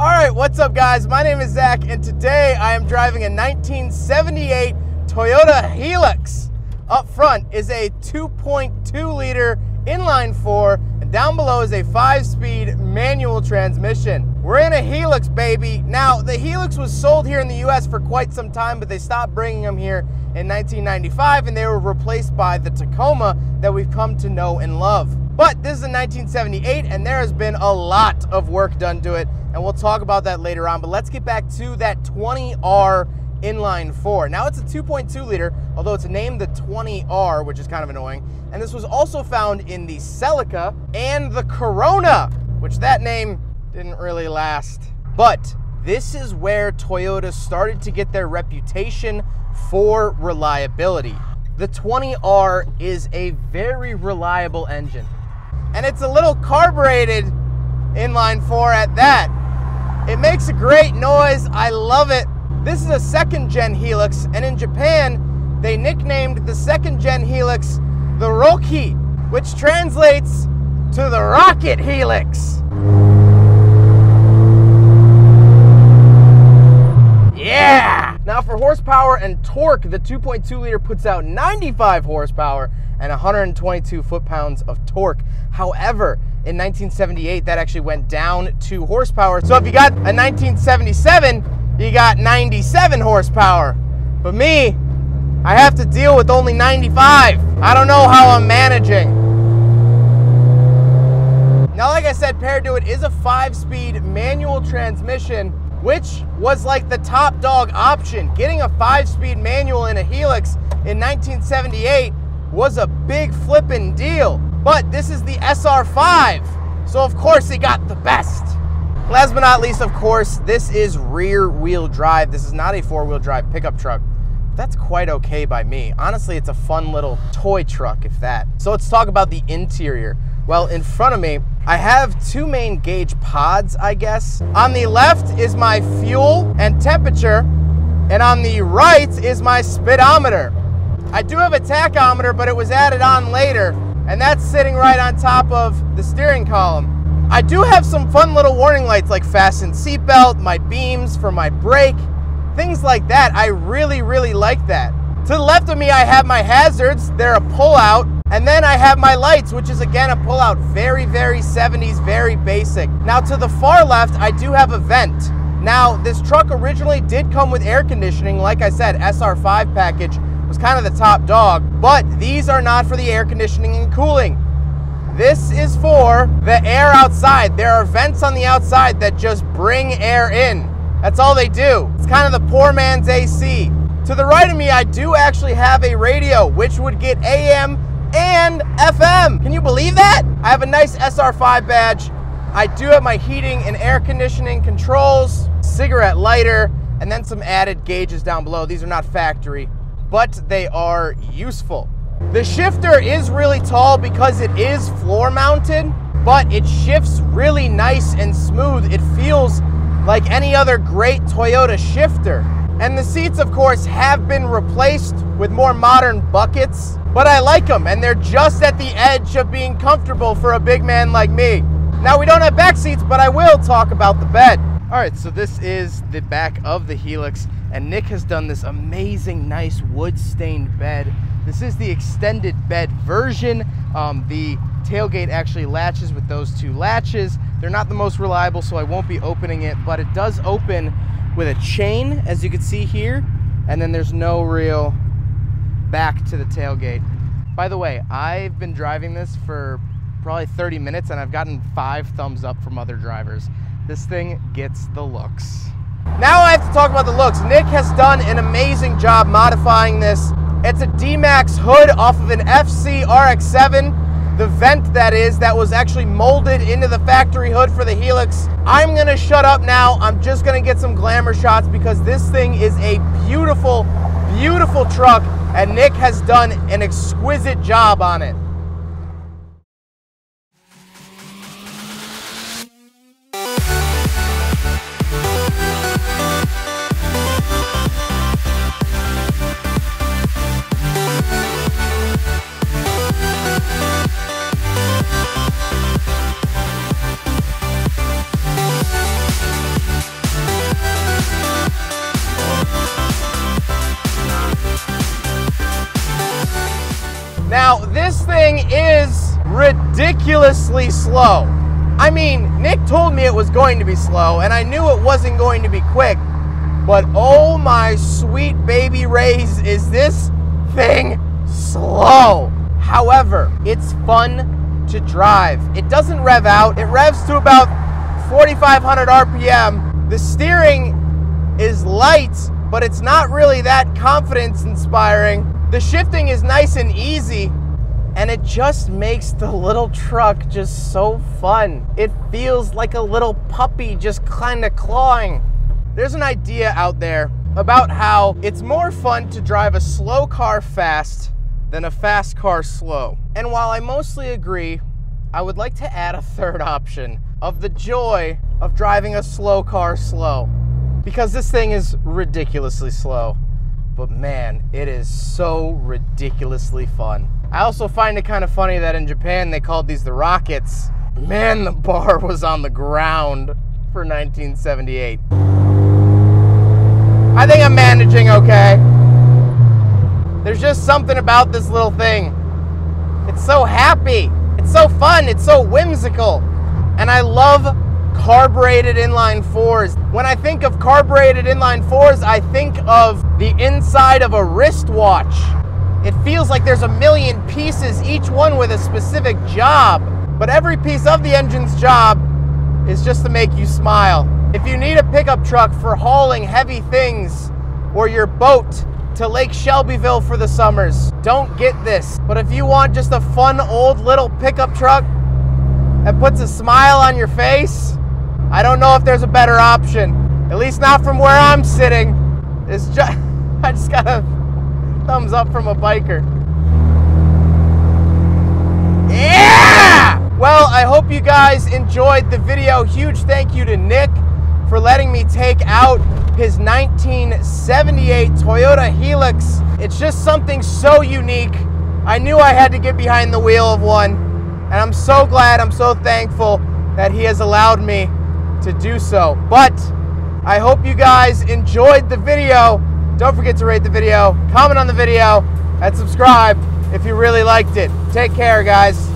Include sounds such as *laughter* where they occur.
All right, what's up, guys? My name is Zach, and today I am driving a 1978 Toyota Hilux. Up front is a 2.2 liter inline four, and down below is a five speed manual transmission. We're in a Hilux, baby. Now, the Hilux was sold here in the US for quite some time, but they stopped bringing them here in 1995, and they were replaced by the Tacoma that we've come to know and love. But this is a 1978, and there has been a lot of work done to it, and we'll talk about that later on. But let's get back to that 20R inline four. Now it's a 2.2 liter, although it's named the 20R, which is kind of annoying. And this was also found in the Celica and the Corona, which that name didn't really last. But this is where Toyota started to get their reputation for reliability. The 20R is a very reliable engine. And it's a little carbureted inline four at that. It makes a great noise. I love it. This is a second gen Hilux, and in Japan, they nicknamed the second gen Hilux the Rokehi, which translates to the Rocket Hilux. Yeah! Now for horsepower and torque, the 2.2 liter puts out 95 horsepower and 122 foot-pounds of torque. However, in 1978, that actually went down to horsepower. So if you got a 1977, you got 97 horsepower. But me, I have to deal with only 95. I don't know how I'm managing. Now, like I said, paired to it is a five-speed manual transmission, which was like the top dog option. Getting a five-speed manual in a Hilux in 1978 was a big flippin' deal. But this is the SR5, so of course they got the best. Last but not least, of course, this is rear wheel drive. This is not a four wheel drive pickup truck. That's quite okay by me. Honestly, it's a fun little toy truck, if that. So let's talk about the interior. Well, in front of me, I have two main gauge pods, I guess. On the left is my fuel and temperature, and on the right is my speedometer. I do have a tachometer, but it was added on later, and that's sitting right on top of the steering column. I do have some fun little warning lights like fasten seatbelt, my beams for my brake, things like that. I really, really like that. To the left of me, I have my hazards. They're a pull-out. And then I have my lights, which is again a pull-out. Very, very 70s, very basic. Now to the far left, I do have a vent. Now, this truck originally did come with air conditioning. Like I said, SR5 package was kind of the top dog, but these are not for the air conditioning and cooling. This is for the air outside. There are vents on the outside that just bring air in. That's all they do. It's kind of the poor man's AC. To the right of me, I do actually have a radio, which would get AM and FM. Can you believe that? I have a nice SR5 badge. I do have my heating and air conditioning controls, cigarette lighter, and then some added gauges down below. These are not factory but they are useful. The shifter is really tall because it is floor mounted, but it shifts really nice and smooth. It feels like any other great Toyota shifter. And the seats, of course, have been replaced with more modern buckets, but I like them and they're just at the edge of being comfortable for a big man like me. Now, we don't have back seats, but I will talk about the bed. All right, so this is the back of the Hilux and Nick has done this amazing, nice wood stained bed. This is the extended bed version. Um, the tailgate actually latches with those two latches. They're not the most reliable, so I won't be opening it, but it does open with a chain, as you can see here, and then there's no real back to the tailgate. By the way, I've been driving this for probably 30 minutes and I've gotten five thumbs up from other drivers. This thing gets the looks. Now I have to talk about the looks. Nick has done an amazing job modifying this. It's a D-Max hood off of an FC RX-7, the vent that is, that was actually molded into the factory hood for the Hilux. I'm gonna shut up now. I'm just gonna get some glamour shots because this thing is a beautiful, beautiful truck and Nick has done an exquisite job on it. Ridiculously slow. I mean, Nick told me it was going to be slow, and I knew it wasn't going to be quick. But oh my sweet baby rays, is this thing slow? However, it's fun to drive. It doesn't rev out, it revs to about 4,500 RPM. The steering is light, but it's not really that confidence inspiring. The shifting is nice and easy, and it just makes the little truck just so fun. It feels like a little puppy just kind of clawing. There's an idea out there about how it's more fun to drive a slow car fast than a fast car slow. And while I mostly agree, I would like to add a third option of the joy of driving a slow car slow. Because this thing is ridiculously slow. But man, it is so ridiculously fun. I also find it kind of funny that in Japan they called these the rockets. Man, the bar *laughs* was on the ground for 1978. I think I'm managing okay. There's just something about this little thing. It's so happy. It's so fun. It's so whimsical. And I love carbureted inline fours. When I think of carbureted inline fours, I think of the inside of a wristwatch. It feels like there's a million pieces, each one with a specific job. But every piece of the engine's job is just to make you smile. If you need a pickup truck for hauling heavy things or your boat to Lake Shelbyville for the summers, don't get this. But if you want just a fun old little pickup truck that puts a smile on your face, I don't know if there's a better option. At least not from where I'm sitting. It's just *laughs* I just got a thumbs up from a biker. Yeah! Well, I hope you guys enjoyed the video. Huge thank you to Nick for letting me take out his 1978 Toyota Hilux. It's just something so unique. I knew I had to get behind the wheel of one, and I'm so glad, I'm so thankful that he has allowed me to do so. But I hope you guys enjoyed the video. Don't forget to rate the video, comment on the video, and subscribe if you really liked it. Take care, guys.